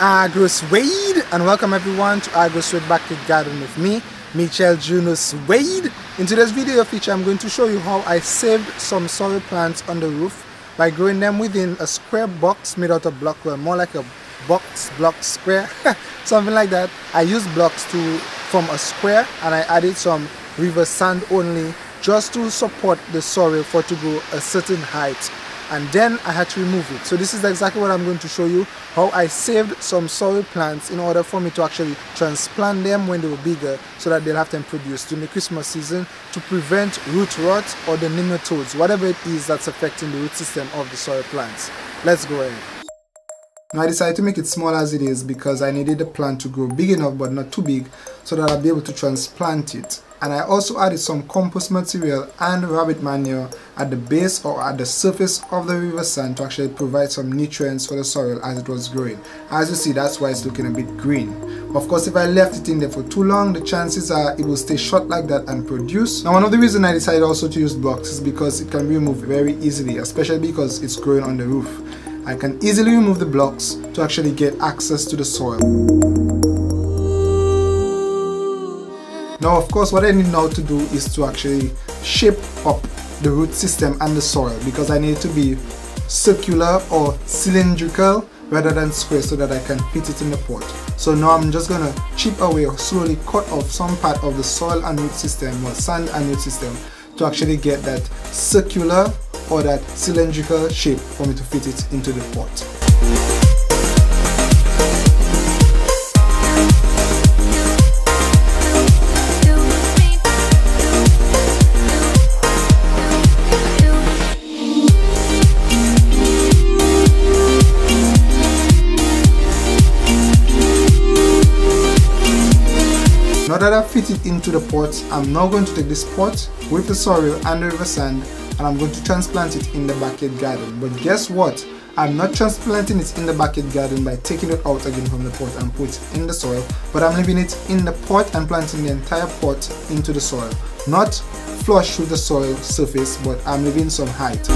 AgroSuede and welcome everyone to AgroSuede Backyard Garden with me, Michel Junus Wade. In today's video feature I'm going to show you how I saved some sorrel plants on the roof by growing them within a square box made out of block, well more like a box block square, something like that. I used blocks to form a square and I added some river sand only just to support the soil for to grow a certain height and then I had to remove it. So this is exactly what I'm going to show you, how I saved some sorrel plants in order for me to actually transplant them when they were bigger so that they'll have them produced during the Christmas season to prevent root rot or the nematodes, whatever it is that's affecting the root system of the sorrel plants. Let's go ahead. Now I decided to make it small as it is because I needed the plant to grow big enough but not too big so that I'll be able to transplant it and I also added some compost material and rabbit manure at the base or at the surface of the river sand to actually provide some nutrients for the soil as it was growing. As you see that's why it's looking a bit green. Of course if I left it in there for too long the chances are it will stay short like that and produce. Now one of the reasons I decided also to use blocks is because it can be removed very easily especially because it's growing on the roof. I can easily remove the blocks to actually get access to the soil. Now of course what I need now to do is to actually shape up the root system and the soil because I need it to be circular or cylindrical rather than square so that I can fit it in the pot. So now I'm just gonna chip away or slowly cut off some part of the soil and root system or sand and root system to actually get that circular or that cylindrical shape for me to fit it into the pot. That I've fitted into the pot, I'm now going to take this pot with the soil and the river sand and I'm going to transplant it in the backyard garden. But guess what? I'm not transplanting it in the backyard garden by taking it out again from the pot and put it in the soil, but I'm leaving it in the pot and planting the entire pot into the soil. Not flush with the soil surface, but I'm leaving some height.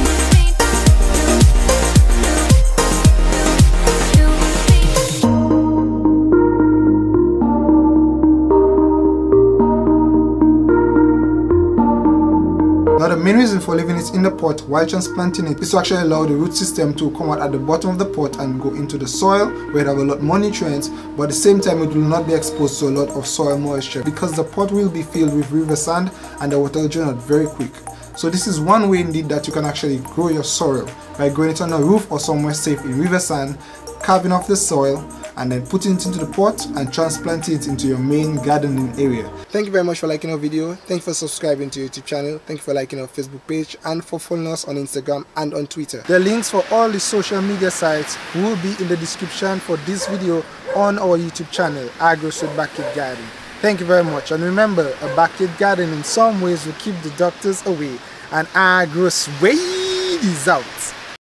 Main reason for leaving it in the pot while transplanting it is to actually allow the root system to come out at the bottom of the pot and go into the soil where it have a lot more nutrients but at the same time it will not be exposed to a lot of soil moisture because the pot will be filled with river sand and the water will drain out very quick. So this is one way indeed that you can actually grow your sorrel by growing it on a roof or somewhere safe in river sand, carving off the soil and then putting it into the pot and transplanting it into your main gardening area. Thank you very much for liking our video. Thank you for subscribing to our YouTube channel. Thank you for liking our Facebook page and for following us on Instagram and on Twitter. The links for all the social media sites will be in the description for this video on our YouTube channel, AgroSuede Backyard Garden. Thank you very much. And remember, a backyard garden in some ways will keep the doctors away. And Agros Wade is out.